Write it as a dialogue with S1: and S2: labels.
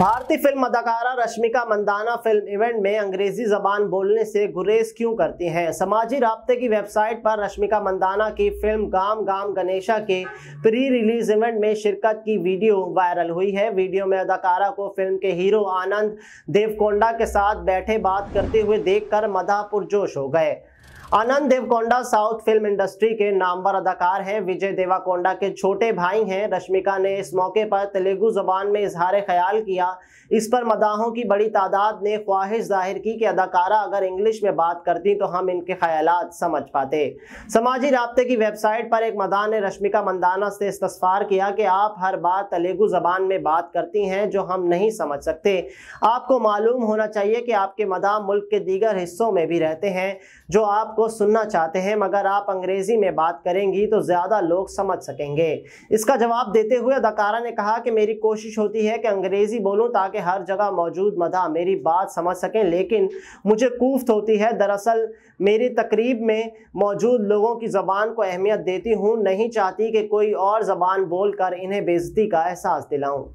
S1: भारतीय फ़िल्म अदाकारा Rashmika Mandanna film event में अंग्रेज़ी जबान बोलने से गुरेज क्यों करती हैं? समाजी रबते की वेबसाइट पर रश्मिका मंदाना की फ़िल्म गाम गाम गणेशा के प्री रिलीज़ इवेंट में शिरकत की वीडियो वायरल हुई है। वीडियो में अदाकारा को फ़िल्म के हीरो आनंद देवकोंडा के साथ बैठे बात करते हुए देखकर मदा पुरजोश हो गए। Anand Deverakonda south film industry के नामवर अदाकार हैं। विजय देवाकोंडा के छोटे भाई हैं। रश्मिका ने इस मौके पर तेलुगु जबान में इजहार ख्याल किया। इस पर मदाहों की बड़ी तादाद ने ख्वाहिश ज़ाहिर की कि अदाकारा अगर इंग्लिश में बात करती तो हम इनके ख्याल समझ पाते। समाजी रबते की वेबसाइट पर एक मदा ने रश्मिका मंदाना से इस्तफार किया कि आप हर बार तेलुगु जबान में बात करती हैं जो हम नहीं समझ सकते। आपको मालूम होना चाहिए कि आपके मदा मुल्क के दीगर हिस्सों में भी रहते हैं, जो आपको को सुनना चाहते हैं, मगर आप अंग्रेज़ी में बात करेंगी तो ज़्यादा लोग समझ सकेंगे। इसका जवाब देते हुए अदाकारा ने कहा कि मेरी कोशिश होती है कि अंग्रेज़ी बोलूँ ताकि हर जगह मौजूद मदा मेरी बात समझ सकें, लेकिन मुझे कूफ्त होती है। दरअसल, मेरी तकरीब में मौजूद लोगों की ज़बान को अहमियत देती हूँ, नहीं चाहती कि कोई और ज़बान बोल कर इन्हें बेजती का एहसास दिलाऊँ।